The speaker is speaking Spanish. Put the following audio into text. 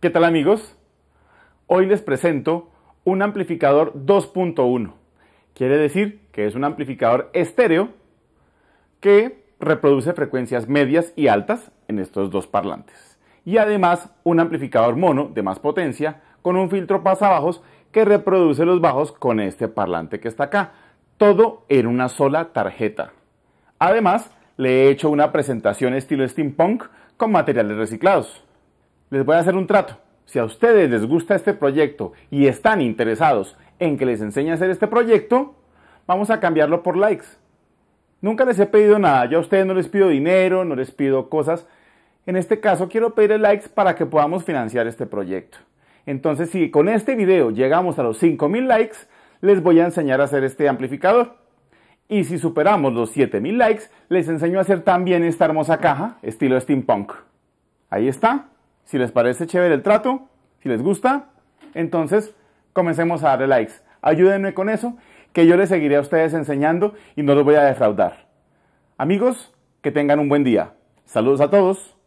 ¿Qué tal amigos? Hoy les presento un amplificador 2.1. Quiere decir que es un amplificador estéreo que reproduce frecuencias medias y altas en estos dos parlantes. Y además un amplificador mono de más potencia con un filtro pasabajos que reproduce los bajos con este parlante que está acá. Todo en una sola tarjeta. Además, le he hecho una presentación estilo steampunk con materiales reciclados. Les voy a hacer un trato. Si a ustedes les gusta este proyecto y están interesados en que les enseñe a hacer este proyecto, vamos a cambiarlo por likes. Nunca les he pedido nada, yo a ustedes no les pido dinero, no les pido cosas. En este caso quiero pedirles likes para que podamos financiar este proyecto. Entonces, si con este video llegamos a los 5000 likes, les voy a enseñar a hacer este amplificador. Y si superamos los 7000 likes, les enseño a hacer también esta hermosa caja, estilo steampunk. Ahí está. Si les parece chévere el trato, si les gusta, entonces comencemos a darle likes. Ayúdenme con eso, que yo les seguiré a ustedes enseñando y no los voy a defraudar. Amigos, que tengan un buen día. Saludos a todos.